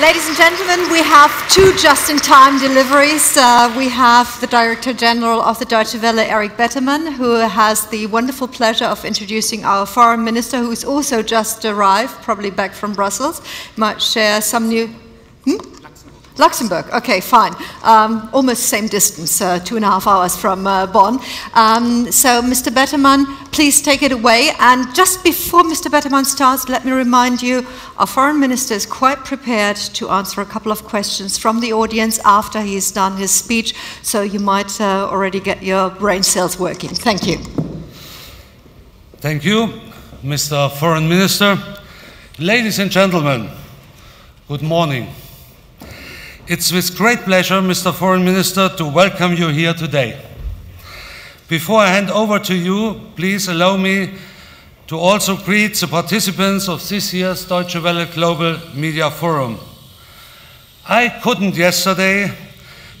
Ladies and gentlemen, we have two just-in-time deliveries. Uh, we have the Director General of the Deutsche Welle, Eric Bettermann, who has the wonderful pleasure of introducing our Foreign Minister, who is also just arrived, probably back from Brussels. Might share some new. Hmm? Luxembourg, okay, fine. Um, almost same distance, uh, two and a half hours from uh, Bonn. Um, so, Mr. Betterman, please take it away. And just before Mr. Betterman starts, let me remind you our foreign minister is quite prepared to answer a couple of questions from the audience after he's done his speech. So, you might uh, already get your brain cells working. Thank you. Thank you, Mr. Foreign Minister. Ladies and gentlemen, good morning. It's with great pleasure, Mr. Foreign Minister, to welcome you here today. Before I hand over to you, please allow me to also greet the participants of this year's Deutsche Welle Global Media Forum. I couldn't yesterday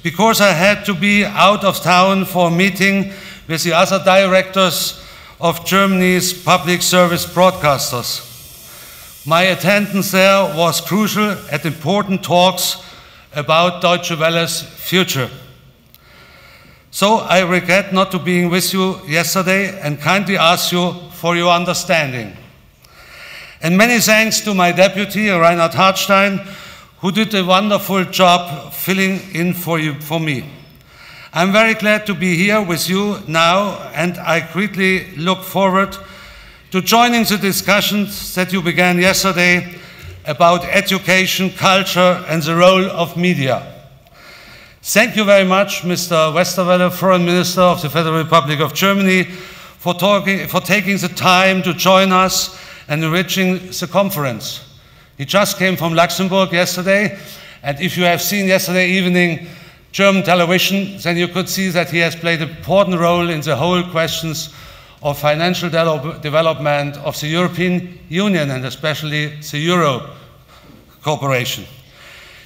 because I had to be out of town for a meeting with the other directors of Germany's public service broadcasters. My attendance there was crucial at important talks about Deutsche Welle's future. So I regret not to being with you yesterday and kindly ask you for your understanding. And many thanks to my deputy, Reinhard Hartstein, who did a wonderful job filling in for, you, for me. I'm very glad to be here with you now, and I greatly look forward to joining the discussions that you began yesterday about education, culture, and the role of media. Thank you very much, Mr. Westerwelle, Foreign Minister of the Federal Republic of Germany, for, talking, for taking the time to join us and enriching the conference. He just came from Luxembourg yesterday, and if you have seen yesterday evening German television, then you could see that he has played an important role in the whole questions of financial de development of the European Union and especially the Euro cooperation.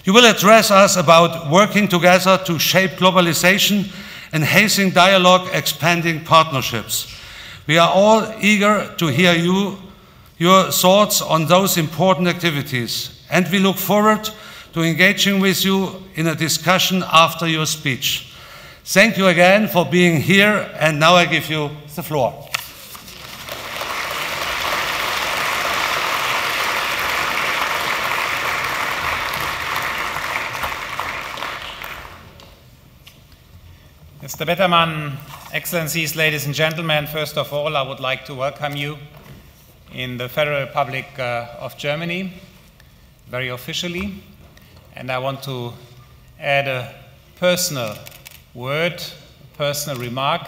You will address us about working together to shape globalization, enhancing dialogue, expanding partnerships. We are all eager to hear you, your thoughts on those important activities, and we look forward to engaging with you in a discussion after your speech. Thank you again for being here, and now I give you the floor. Mr. Betterman, Excellencies, ladies and gentlemen, first of all, I would like to welcome you in the Federal Republic uh, of Germany, very officially. And I want to add a personal word, personal remark.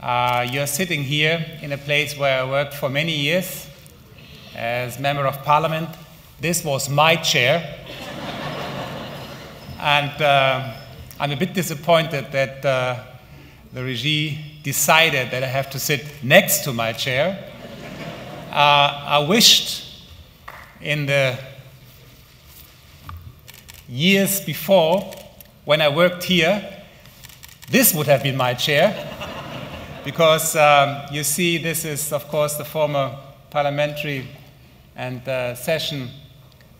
Uh, you're sitting here in a place where I worked for many years as Member of Parliament. This was my chair. and uh, I'm a bit disappointed that uh, the regime decided that I have to sit next to my chair. Uh, I wished in the years before, when I worked here, this would have been my chair. because um, you see, this is, of course, the former parliamentary and uh, session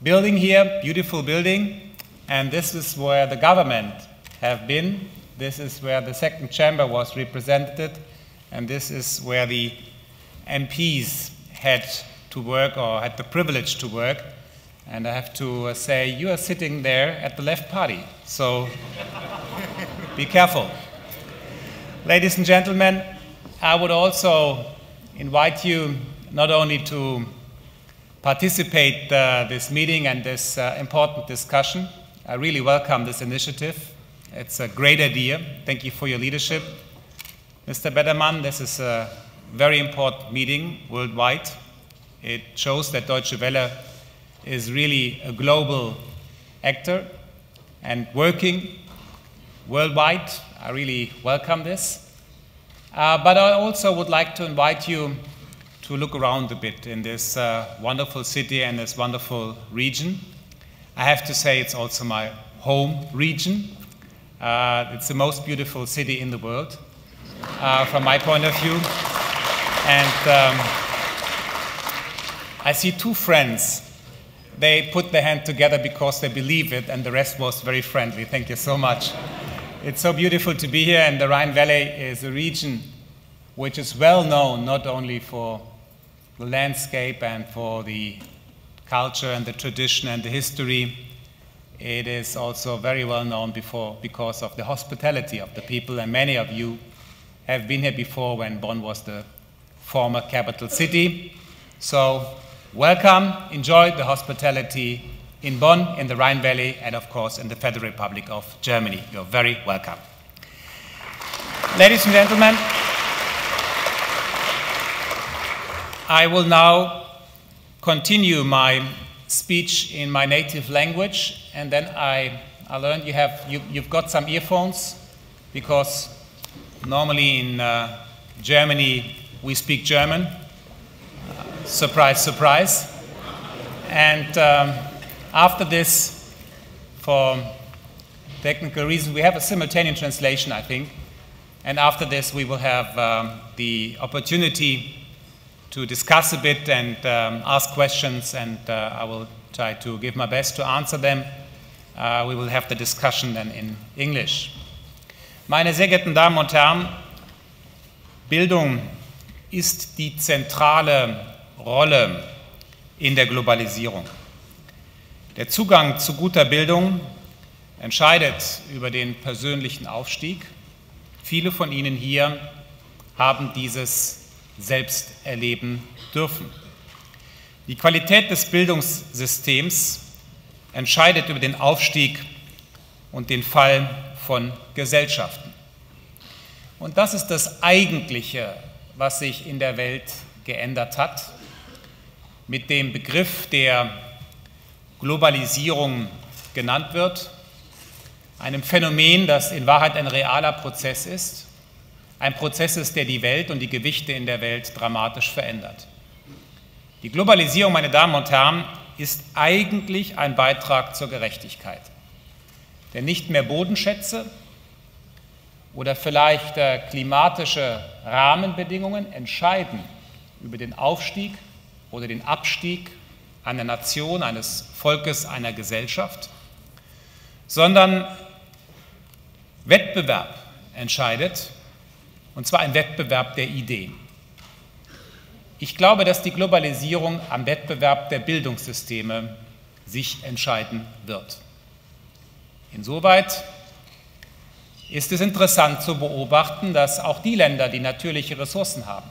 building here, beautiful building. And this is where the government have been. This is where the second chamber was represented, and this is where the MPs had to work or had the privilege to work. And I have to uh, say, you are sitting there at the left party, so be careful. Ladies and gentlemen, I would also invite you not only to participate uh, this meeting and this uh, important discussion. I really welcome this initiative. It's a great idea. Thank you for your leadership. Mr. Bettermann, this is a very important meeting worldwide. It shows that Deutsche Welle is really a global actor and working worldwide. I really welcome this. Uh, but I also would like to invite you to look around a bit in this uh, wonderful city and this wonderful region. I have to say it's also my home region. Uh, it's the most beautiful city in the world, uh, from my point of view. And um, I see two friends they put their hand together because they believe it, and the rest was very friendly. Thank you so much. It's so beautiful to be here, and the Rhine Valley is a region which is well known not only for the landscape and for the culture and the tradition and the history. It is also very well known before because of the hospitality of the people, and many of you have been here before when Bonn was the former capital city. So, welcome, enjoy the hospitality in Bonn, in the Rhine Valley, and of course in the Federal Republic of Germany. You're very welcome. Ladies and gentlemen, I will now continue my speech in my native language, and then I, I learned you have, you, you've got some earphones because normally in uh, Germany we speak German. Uh, surprise, surprise. And um, after this, for technical reasons, we have a simultaneous translation, I think. And after this, we will have um, the opportunity to discuss a bit and um, ask questions, and uh, I will try to give my best to answer them. Uh, we will have the discussion then in English. Meine sehr geehrten Damen und Herren, Bildung ist die zentrale Rolle in der Globalisierung. Der Zugang zu guter Bildung entscheidet über den persönlichen Aufstieg. Viele von Ihnen hier haben dieses selbst erleben dürfen. Die Qualität des Bildungssystems entscheidet über den Aufstieg und den Fall von Gesellschaften. Und das ist das Eigentliche, was sich in der Welt geändert hat. Mit dem Begriff der Globalisierung genannt wird, einem Phänomen, das in Wahrheit ein realer Prozess ist, ein Prozess ist, der die Welt und die Gewichte in der Welt dramatisch verändert. Die Globalisierung, meine Damen und Herren, ist eigentlich ein Beitrag zur Gerechtigkeit. Denn nicht mehr Bodenschätze oder vielleicht äh, klimatische Rahmenbedingungen entscheiden über den Aufstieg oder den Abstieg einer Nation, eines Volkes, einer Gesellschaft, sondern Wettbewerb entscheidet und zwar ein Wettbewerb der Ideen. Ich glaube, dass die Globalisierung am Wettbewerb der Bildungssysteme sich entscheiden wird. Insoweit ist es interessant zu beobachten, dass auch die Länder, die natürliche Ressourcen haben,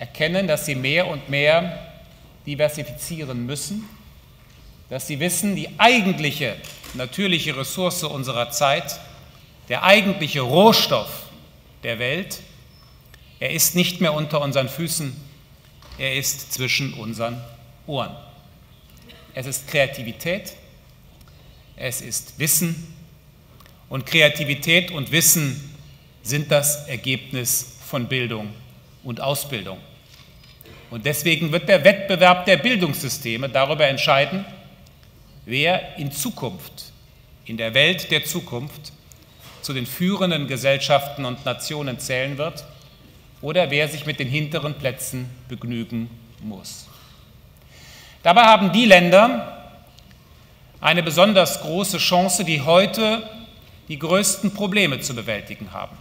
erkennen, dass sie mehr und mehr diversifizieren müssen, dass sie wissen, die eigentliche natürliche Ressource unserer Zeit, der eigentliche Rohstoff der Welt. Er ist nicht mehr unter unseren Füßen, er ist zwischen unseren Ohren. Es ist Kreativität, es ist Wissen und Kreativität und Wissen sind das Ergebnis von Bildung und Ausbildung. Und deswegen wird der Wettbewerb der Bildungssysteme darüber entscheiden, wer in Zukunft, in der Welt der Zukunft, zu den führenden Gesellschaften und Nationen zählen wird oder wer sich mit den hinteren Plätzen begnügen muss. Dabei haben die Länder eine besonders große Chance, die heute die größten Probleme zu bewältigen haben.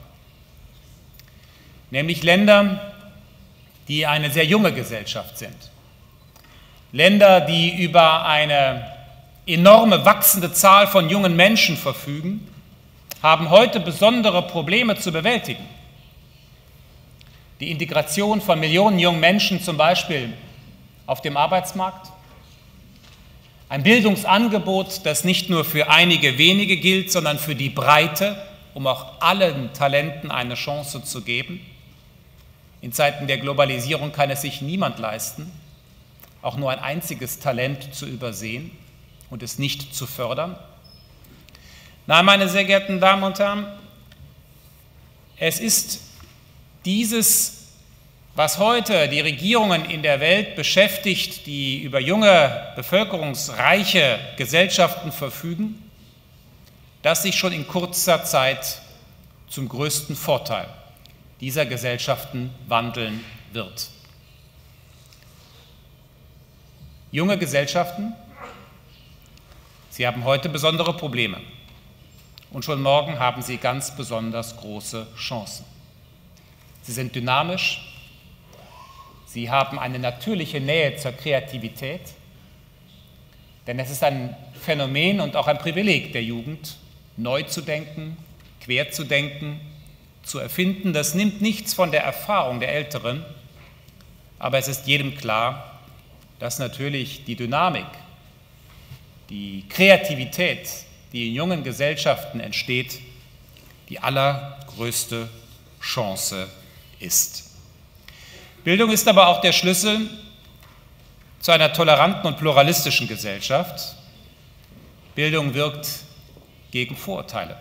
Nämlich Länder, die eine sehr junge Gesellschaft sind. Länder, die über eine enorme wachsende Zahl von jungen Menschen verfügen haben heute besondere Probleme zu bewältigen. Die Integration von Millionen jungen Menschen zum Beispiel auf dem Arbeitsmarkt, ein Bildungsangebot, das nicht nur für einige wenige gilt, sondern für die Breite, um auch allen Talenten eine Chance zu geben. In Zeiten der Globalisierung kann es sich niemand leisten, auch nur ein einziges Talent zu übersehen und es nicht zu fördern. Nein, meine sehr geehrten Damen und Herren, es ist dieses, was heute die Regierungen in der Welt beschäftigt, die über junge, bevölkerungsreiche Gesellschaften verfügen, das sich schon in kurzer Zeit zum größten Vorteil dieser Gesellschaften wandeln wird. Junge Gesellschaften, sie haben heute besondere Probleme und schon morgen haben sie ganz besonders große Chancen. Sie sind dynamisch, sie haben eine natürliche Nähe zur Kreativität, denn es ist ein Phänomen und auch ein Privileg der Jugend, neu zu denken, quer zu denken, zu erfinden. Das nimmt nichts von der Erfahrung der Älteren, aber es ist jedem klar, dass natürlich die Dynamik, die Kreativität, die in jungen Gesellschaften entsteht, die allergrößte Chance ist. Bildung ist aber auch der Schlüssel zu einer toleranten und pluralistischen Gesellschaft. Bildung wirkt gegen Vorurteile.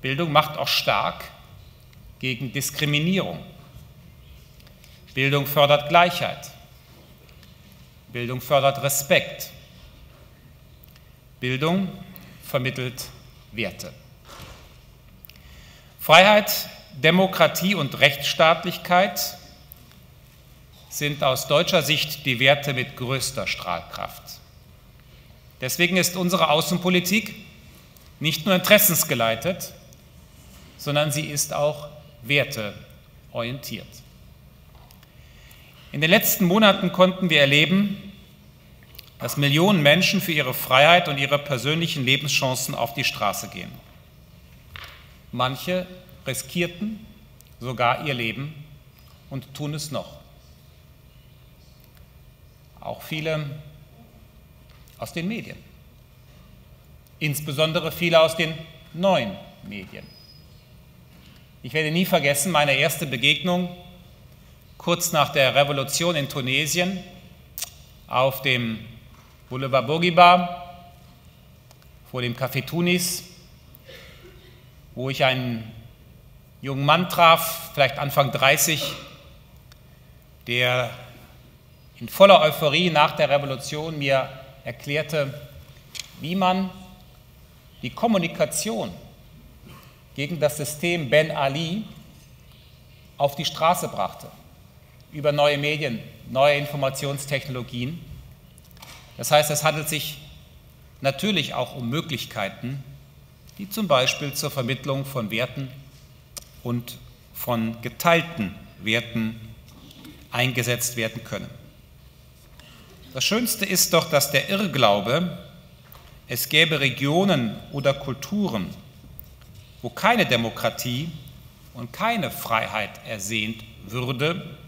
Bildung macht auch stark gegen Diskriminierung. Bildung fördert Gleichheit. Bildung fördert Respekt. Bildung vermittelt Werte. Freiheit, Demokratie und Rechtsstaatlichkeit sind aus deutscher Sicht die Werte mit größter Strahlkraft. Deswegen ist unsere Außenpolitik nicht nur interessensgeleitet, sondern sie ist auch werteorientiert. In den letzten Monaten konnten wir erleben, dass Millionen Menschen für ihre Freiheit und ihre persönlichen Lebenschancen auf die Straße gehen. Manche riskierten sogar ihr Leben und tun es noch. Auch viele aus den Medien, insbesondere viele aus den neuen Medien. Ich werde nie vergessen meine erste Begegnung kurz nach der Revolution in Tunesien auf dem Boulevard Bourguiba vor dem Café Tunis, wo ich einen jungen Mann traf, vielleicht Anfang 30, der in voller Euphorie nach der Revolution mir erklärte, wie man die Kommunikation gegen das System Ben Ali auf die Straße brachte, über neue Medien, neue Informationstechnologien. Das heißt, es handelt sich natürlich auch um Möglichkeiten, die zum Beispiel zur Vermittlung von Werten und von geteilten Werten eingesetzt werden können. Das Schönste ist doch, dass der Irrglaube, es gäbe Regionen oder Kulturen, wo keine Demokratie und keine Freiheit ersehnt würde,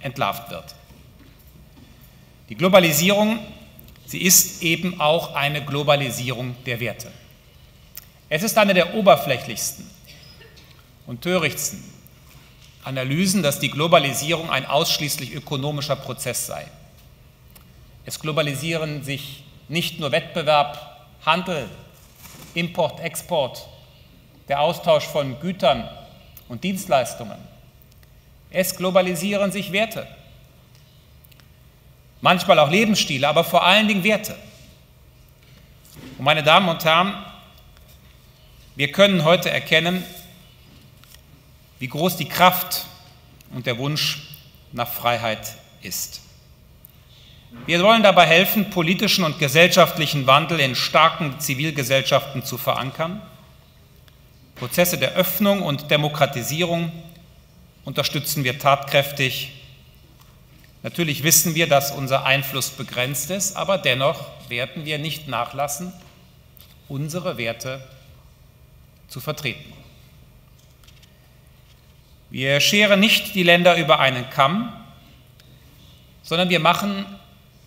entlarvt wird. Die Globalisierung, sie ist eben auch eine Globalisierung der Werte. Es ist eine der oberflächlichsten und törichtsten Analysen, dass die Globalisierung ein ausschließlich ökonomischer Prozess sei. Es globalisieren sich nicht nur Wettbewerb, Handel, Import, Export, der Austausch von Gütern und Dienstleistungen. Es globalisieren sich Werte, manchmal auch Lebensstile, aber vor allen Dingen Werte. Und meine Damen und Herren, wir können heute erkennen, wie groß die Kraft und der Wunsch nach Freiheit ist. Wir wollen dabei helfen, politischen und gesellschaftlichen Wandel in starken Zivilgesellschaften zu verankern. Prozesse der Öffnung und Demokratisierung unterstützen wir tatkräftig. Natürlich wissen wir, dass unser Einfluss begrenzt ist, aber dennoch werden wir nicht nachlassen, unsere Werte zu vertreten. Wir scheren nicht die Länder über einen Kamm, sondern wir machen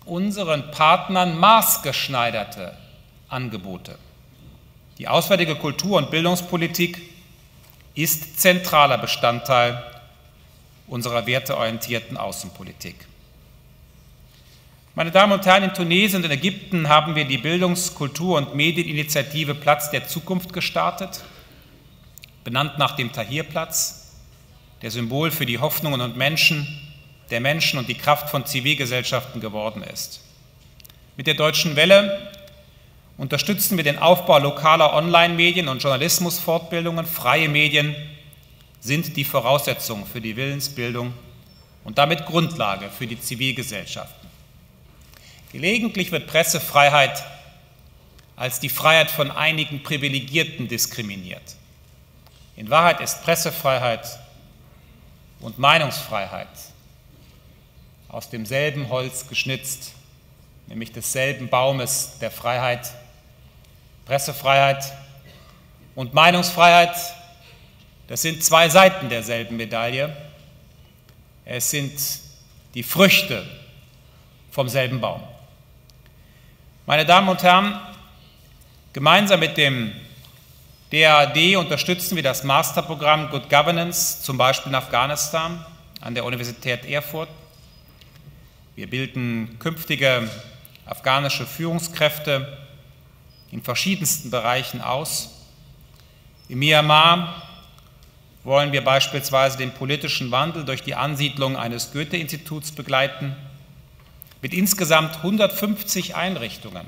unseren Partnern maßgeschneiderte Angebote. Die auswärtige Kultur- und Bildungspolitik ist zentraler Bestandteil unserer werteorientierten Außenpolitik. Meine Damen und Herren, in Tunesien und in Ägypten haben wir die Bildungs-, Kultur- und Medieninitiative Platz der Zukunft gestartet, benannt nach dem Tahrirplatz, der Symbol für die Hoffnungen und Menschen der Menschen und die Kraft von Zivilgesellschaften geworden ist. Mit der Deutschen Welle unterstützen wir den Aufbau lokaler Online-Medien und Journalismusfortbildungen. Freie Medien sind die Voraussetzung für die Willensbildung und damit Grundlage für die Zivilgesellschaften. Gelegentlich wird Pressefreiheit als die Freiheit von einigen Privilegierten diskriminiert. In Wahrheit ist Pressefreiheit und Meinungsfreiheit aus demselben Holz geschnitzt, nämlich desselben Baumes der Freiheit. Pressefreiheit und Meinungsfreiheit, das sind zwei Seiten derselben Medaille. Es sind die Früchte vom selben Baum. Meine Damen und Herren, gemeinsam mit dem DAAD unterstützen wir das Masterprogramm Good Governance, zum Beispiel in Afghanistan an der Universität Erfurt. Wir bilden künftige afghanische Führungskräfte in verschiedensten Bereichen aus. In Myanmar wollen wir beispielsweise den politischen Wandel durch die Ansiedlung eines Goethe-Instituts begleiten. Mit insgesamt 150 Einrichtungen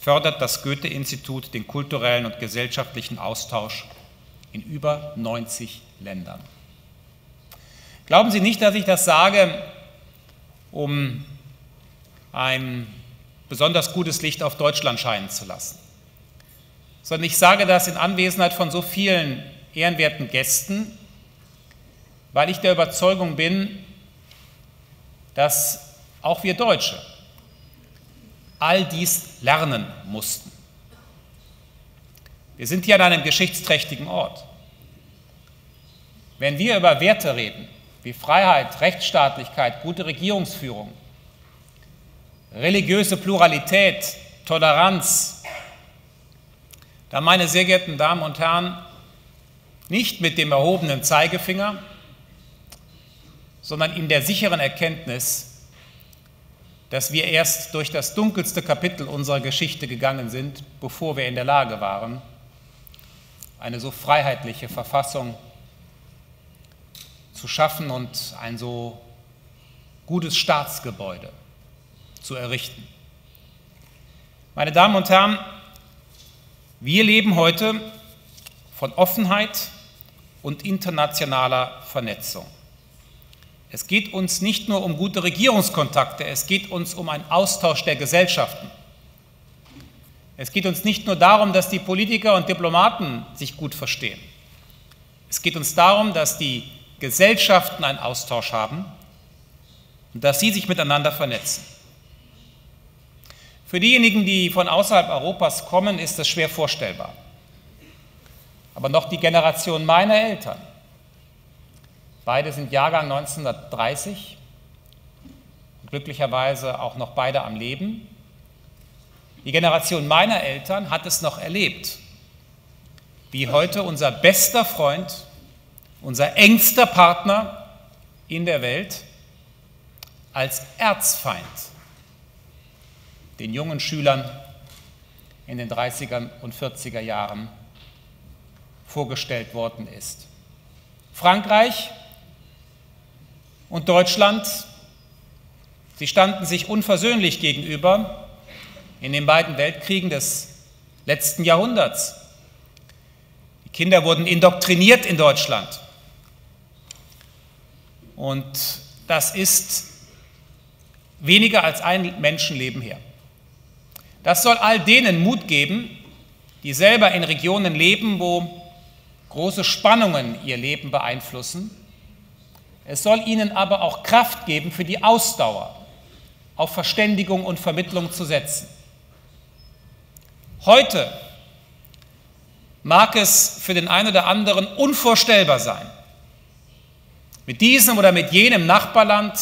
fördert das Goethe-Institut den kulturellen und gesellschaftlichen Austausch in über 90 Ländern. Glauben Sie nicht, dass ich das sage, um ein besonders gutes Licht auf Deutschland scheinen zu lassen, sondern ich sage das in Anwesenheit von so vielen ehrenwerten Gästen, weil ich der Überzeugung bin, dass auch wir Deutsche all dies lernen mussten. Wir sind hier an einem geschichtsträchtigen Ort. Wenn wir über Werte reden, wie Freiheit, Rechtsstaatlichkeit, gute Regierungsführung, religiöse Pluralität, Toleranz, dann, meine sehr geehrten Damen und Herren, nicht mit dem erhobenen Zeigefinger, sondern in der sicheren Erkenntnis, dass wir erst durch das dunkelste Kapitel unserer Geschichte gegangen sind, bevor wir in der Lage waren, eine so freiheitliche Verfassung zu schaffen und ein so gutes Staatsgebäude zu errichten. Meine Damen und Herren, wir leben heute von Offenheit und internationaler Vernetzung. Es geht uns nicht nur um gute Regierungskontakte, es geht uns um einen Austausch der Gesellschaften. Es geht uns nicht nur darum, dass die Politiker und Diplomaten sich gut verstehen. Es geht uns darum, dass die Gesellschaften einen Austausch haben und dass sie sich miteinander vernetzen. Für diejenigen, die von außerhalb Europas kommen, ist das schwer vorstellbar. Aber noch die Generation meiner Eltern, beide sind Jahrgang 1930, glücklicherweise auch noch beide am Leben. Die Generation meiner Eltern hat es noch erlebt, wie heute unser bester Freund, unser engster Partner in der Welt als Erzfeind den jungen Schülern in den 30er und 40er Jahren vorgestellt worden ist. Frankreich und Deutschland, sie standen sich unversöhnlich gegenüber in den beiden Weltkriegen des letzten Jahrhunderts. Die Kinder wurden indoktriniert in Deutschland. Und das ist weniger als ein Menschenleben her. Das soll all denen Mut geben, die selber in Regionen leben, wo große Spannungen ihr Leben beeinflussen. Es soll ihnen aber auch Kraft geben, für die Ausdauer auf Verständigung und Vermittlung zu setzen. Heute mag es für den einen oder anderen unvorstellbar sein, mit diesem oder mit jenem Nachbarland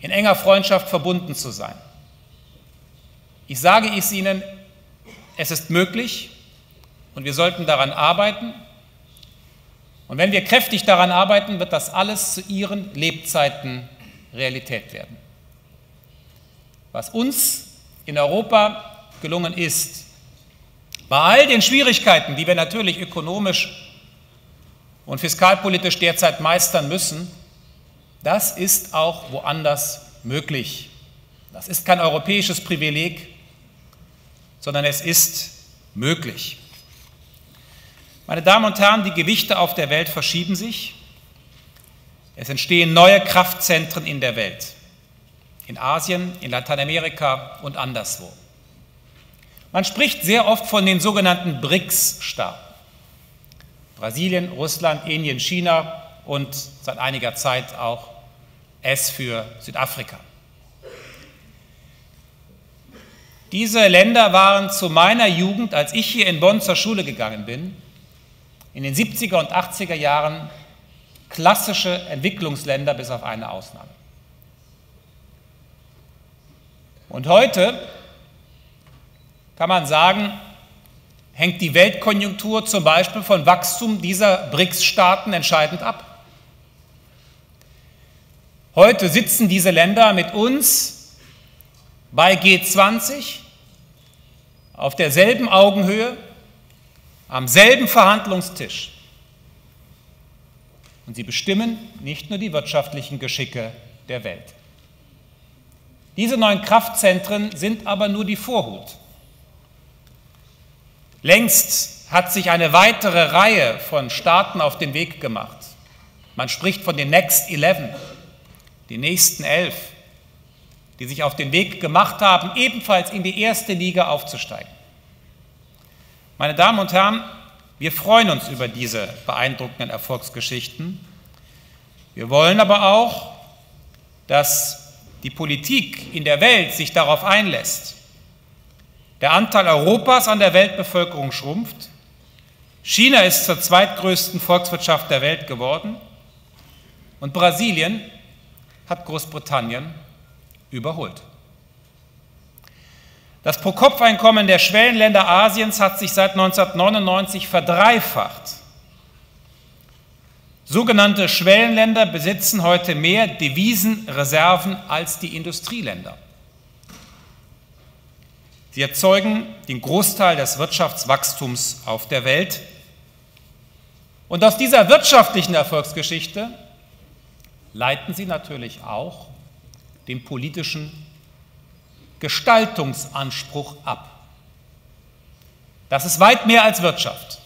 in enger Freundschaft verbunden zu sein. Ich sage es Ihnen, es ist möglich und wir sollten daran arbeiten. Und wenn wir kräftig daran arbeiten, wird das alles zu Ihren Lebzeiten Realität werden. Was uns in Europa gelungen ist, bei all den Schwierigkeiten, die wir natürlich ökonomisch und fiskalpolitisch derzeit meistern müssen, das ist auch woanders möglich. Das ist kein europäisches Privileg, sondern es ist möglich. Meine Damen und Herren, die Gewichte auf der Welt verschieben sich. Es entstehen neue Kraftzentren in der Welt. in Asien, in Lateinamerika und anderswo. Man spricht sehr oft von den sogenannten BRICS-Staaten. Brasilien, Russland, Indien, China und seit einiger Zeit auch S für Südafrika. Diese Länder waren zu meiner Jugend, als ich hier in Bonn zur Schule gegangen bin, in den 70er und 80er Jahren klassische Entwicklungsländer bis auf eine Ausnahme. Und heute kann man sagen, hängt die Weltkonjunktur zum Beispiel von Wachstum dieser BRICS-Staaten entscheidend ab. Heute sitzen diese Länder mit uns bei G20 auf derselben Augenhöhe, am selben Verhandlungstisch. Und sie bestimmen nicht nur die wirtschaftlichen Geschicke der Welt. Diese neuen Kraftzentren sind aber nur die Vorhut. Längst hat sich eine weitere Reihe von Staaten auf den Weg gemacht. Man spricht von den Next Eleven, die nächsten elf, die sich auf den Weg gemacht haben, ebenfalls in die erste Liga aufzusteigen. Meine Damen und Herren, wir freuen uns über diese beeindruckenden Erfolgsgeschichten. Wir wollen aber auch, dass die Politik in der Welt sich darauf einlässt. Der Anteil Europas an der Weltbevölkerung schrumpft. China ist zur zweitgrößten Volkswirtschaft der Welt geworden. Und Brasilien hat Großbritannien überholt. Das Pro-Kopf-Einkommen der Schwellenländer Asiens hat sich seit 1999 verdreifacht. Sogenannte Schwellenländer besitzen heute mehr Devisenreserven als die Industrieländer. Sie erzeugen den Großteil des Wirtschaftswachstums auf der Welt. Und aus dieser wirtschaftlichen Erfolgsgeschichte leiten sie natürlich auch den politischen Gestaltungsanspruch ab. Das ist weit mehr als Wirtschaft.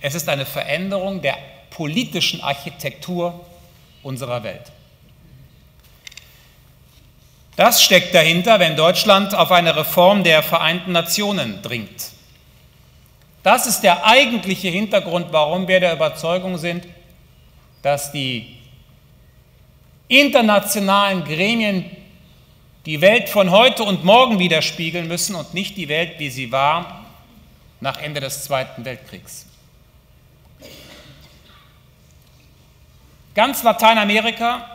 Es ist eine Veränderung der politischen Architektur unserer Welt. Das steckt dahinter, wenn Deutschland auf eine Reform der Vereinten Nationen dringt. Das ist der eigentliche Hintergrund, warum wir der Überzeugung sind, dass die internationalen Gremien die Welt von heute und morgen widerspiegeln müssen und nicht die Welt, wie sie war nach Ende des Zweiten Weltkriegs. Ganz Lateinamerika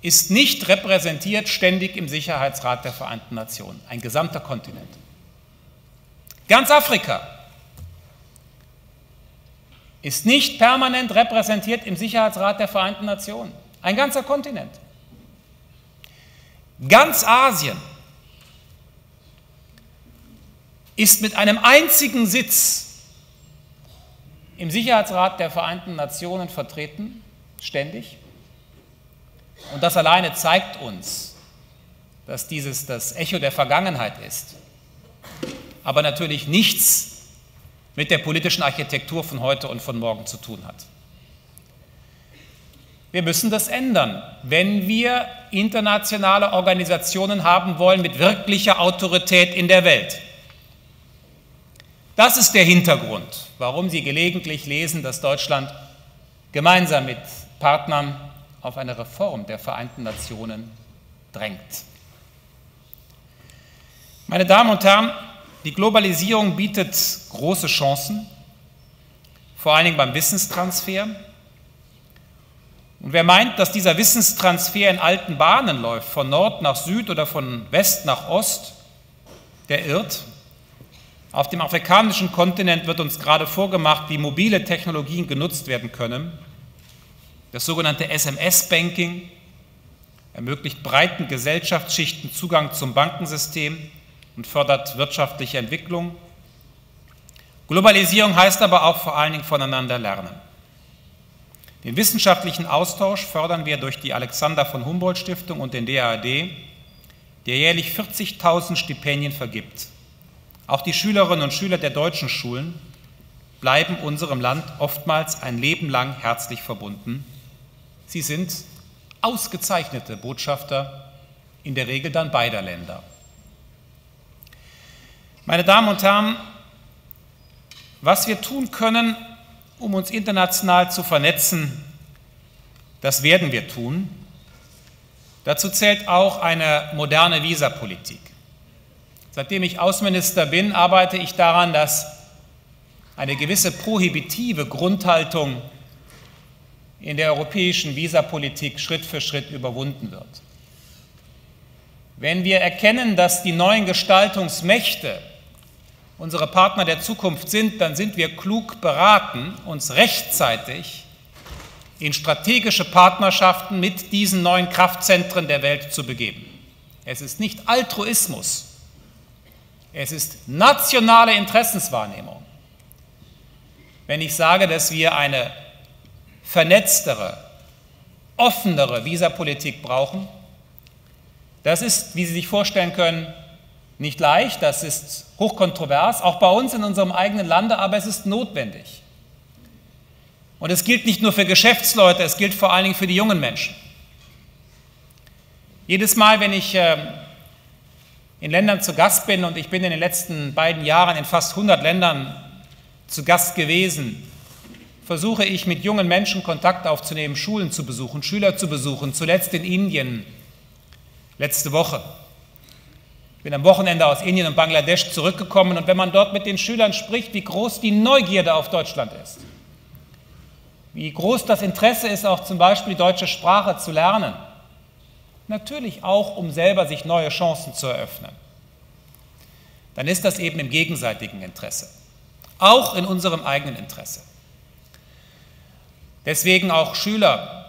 ist nicht repräsentiert ständig im Sicherheitsrat der Vereinten Nationen, ein gesamter Kontinent. Ganz Afrika ist nicht permanent repräsentiert im Sicherheitsrat der Vereinten Nationen, ein ganzer Kontinent. Ganz Asien ist mit einem einzigen Sitz im Sicherheitsrat der Vereinten Nationen vertreten, ständig. Und das alleine zeigt uns, dass dieses das Echo der Vergangenheit ist, aber natürlich nichts mit der politischen Architektur von heute und von morgen zu tun hat. Wir müssen das ändern, wenn wir internationale Organisationen haben wollen mit wirklicher Autorität in der Welt. Das ist der Hintergrund, warum Sie gelegentlich lesen, dass Deutschland gemeinsam mit Partnern auf eine Reform der Vereinten Nationen drängt. Meine Damen und Herren, die Globalisierung bietet große Chancen, vor allen Dingen beim Wissenstransfer. Und wer meint, dass dieser Wissenstransfer in alten Bahnen läuft, von Nord nach Süd oder von West nach Ost, der irrt. Auf dem afrikanischen Kontinent wird uns gerade vorgemacht, wie mobile Technologien genutzt werden können. Das sogenannte SMS-Banking ermöglicht breiten Gesellschaftsschichten Zugang zum Bankensystem und fördert wirtschaftliche Entwicklung. Globalisierung heißt aber auch vor allen Dingen voneinander lernen. Den wissenschaftlichen Austausch fördern wir durch die Alexander von Humboldt Stiftung und den DAAD, der jährlich 40.000 Stipendien vergibt. Auch die Schülerinnen und Schüler der deutschen Schulen bleiben unserem Land oftmals ein Leben lang herzlich verbunden. Sie sind ausgezeichnete Botschafter, in der Regel dann beider Länder. Meine Damen und Herren, was wir tun können, um uns international zu vernetzen, das werden wir tun. Dazu zählt auch eine moderne Visapolitik. Seitdem ich Außenminister bin, arbeite ich daran, dass eine gewisse prohibitive Grundhaltung in der europäischen Visapolitik Schritt für Schritt überwunden wird. Wenn wir erkennen, dass die neuen Gestaltungsmächte unsere Partner der Zukunft sind, dann sind wir klug beraten, uns rechtzeitig in strategische Partnerschaften mit diesen neuen Kraftzentren der Welt zu begeben. Es ist nicht Altruismus, es ist nationale Interessenswahrnehmung. Wenn ich sage, dass wir eine vernetztere, offenere Visapolitik brauchen, das ist, wie Sie sich vorstellen können, nicht leicht, das ist hochkontrovers, auch bei uns in unserem eigenen Lande, aber es ist notwendig. Und es gilt nicht nur für Geschäftsleute, es gilt vor allen Dingen für die jungen Menschen. Jedes Mal, wenn ich ähm, in Ländern zu Gast bin, und ich bin in den letzten beiden Jahren in fast 100 Ländern zu Gast gewesen, versuche ich mit jungen Menschen Kontakt aufzunehmen, Schulen zu besuchen, Schüler zu besuchen, zuletzt in Indien, letzte Woche. Ich bin am Wochenende aus Indien und Bangladesch zurückgekommen und wenn man dort mit den Schülern spricht, wie groß die Neugierde auf Deutschland ist, wie groß das Interesse ist, auch zum Beispiel die deutsche Sprache zu lernen, natürlich auch, um selber sich neue Chancen zu eröffnen, dann ist das eben im gegenseitigen Interesse, auch in unserem eigenen Interesse. Deswegen auch Schüler,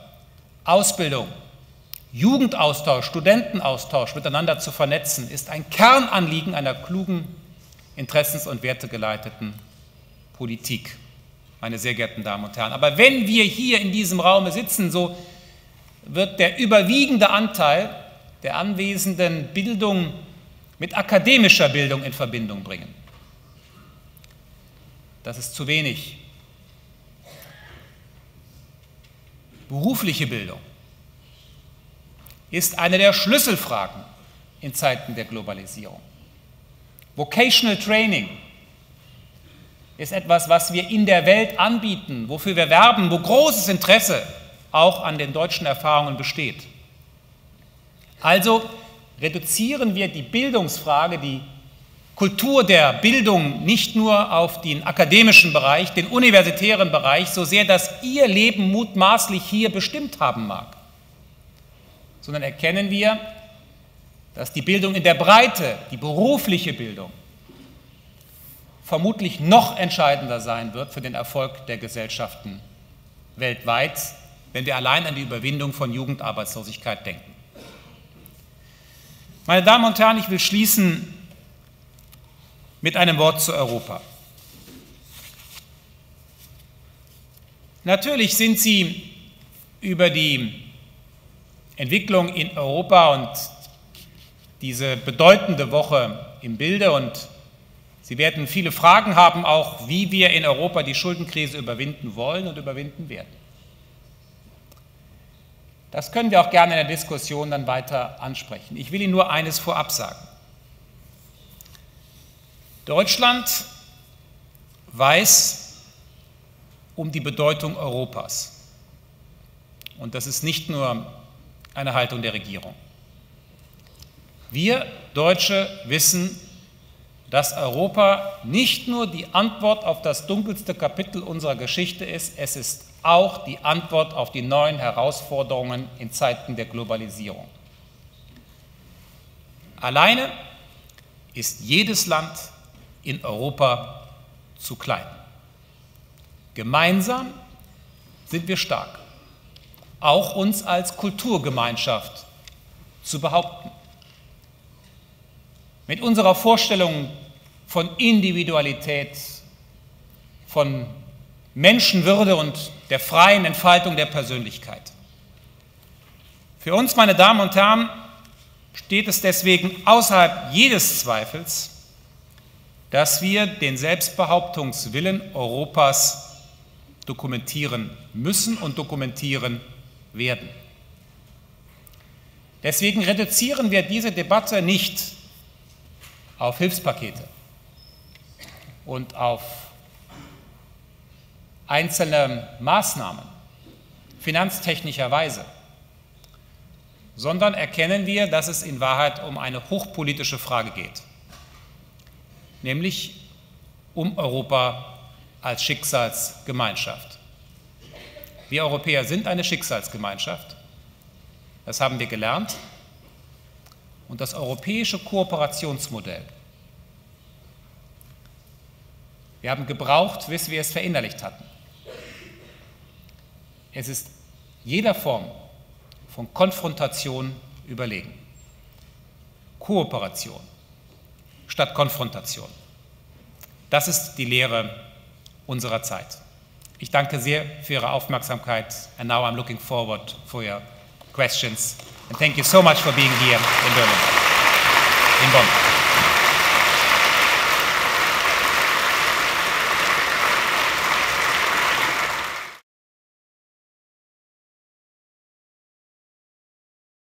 Ausbildung, Jugendaustausch, Studentenaustausch miteinander zu vernetzen, ist ein Kernanliegen einer klugen, interessens- und wertegeleiteten Politik, meine sehr geehrten Damen und Herren. Aber wenn wir hier in diesem Raum sitzen, so wird der überwiegende Anteil der Anwesenden Bildung mit akademischer Bildung in Verbindung bringen. Das ist zu wenig. Berufliche Bildung ist eine der Schlüsselfragen in Zeiten der Globalisierung. Vocational Training ist etwas, was wir in der Welt anbieten, wofür wir werben, wo großes Interesse auch an den deutschen Erfahrungen besteht. Also reduzieren wir die Bildungsfrage, die Kultur der Bildung nicht nur auf den akademischen Bereich, den universitären Bereich, so sehr dass ihr Leben mutmaßlich hier bestimmt haben mag, sondern erkennen wir, dass die Bildung in der Breite, die berufliche Bildung, vermutlich noch entscheidender sein wird für den Erfolg der Gesellschaften weltweit wenn wir allein an die Überwindung von Jugendarbeitslosigkeit denken. Meine Damen und Herren, ich will schließen mit einem Wort zu Europa. Natürlich sind Sie über die Entwicklung in Europa und diese bedeutende Woche im Bilde und Sie werden viele Fragen haben, auch wie wir in Europa die Schuldenkrise überwinden wollen und überwinden werden. Das können wir auch gerne in der Diskussion dann weiter ansprechen. Ich will Ihnen nur eines vorab sagen. Deutschland weiß um die Bedeutung Europas. Und das ist nicht nur eine Haltung der Regierung. Wir Deutsche wissen, dass Europa nicht nur die Antwort auf das dunkelste Kapitel unserer Geschichte ist, es ist auch die Antwort auf die neuen Herausforderungen in Zeiten der Globalisierung. Alleine ist jedes Land in Europa zu klein. Gemeinsam sind wir stark, auch uns als Kulturgemeinschaft zu behaupten. Mit unserer Vorstellung von Individualität, von Menschenwürde und der freien Entfaltung der Persönlichkeit. Für uns, meine Damen und Herren, steht es deswegen außerhalb jedes Zweifels, dass wir den Selbstbehauptungswillen Europas dokumentieren müssen und dokumentieren werden. Deswegen reduzieren wir diese Debatte nicht auf Hilfspakete und auf einzelne Maßnahmen finanztechnischer Weise, sondern erkennen wir, dass es in Wahrheit um eine hochpolitische Frage geht, nämlich um Europa als Schicksalsgemeinschaft. Wir Europäer sind eine Schicksalsgemeinschaft, das haben wir gelernt, und das europäische Kooperationsmodell wir haben gebraucht, bis wir es verinnerlicht hatten. Es ist jeder Form von Konfrontation überlegen. Kooperation statt Konfrontation. Das ist die Lehre unserer Zeit. Ich danke sehr für Ihre Aufmerksamkeit and now I'm looking forward for your questions and thank you so much for being here in Berlin, in Bonn.